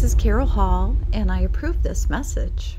This is Carol Hall, and I approve this message.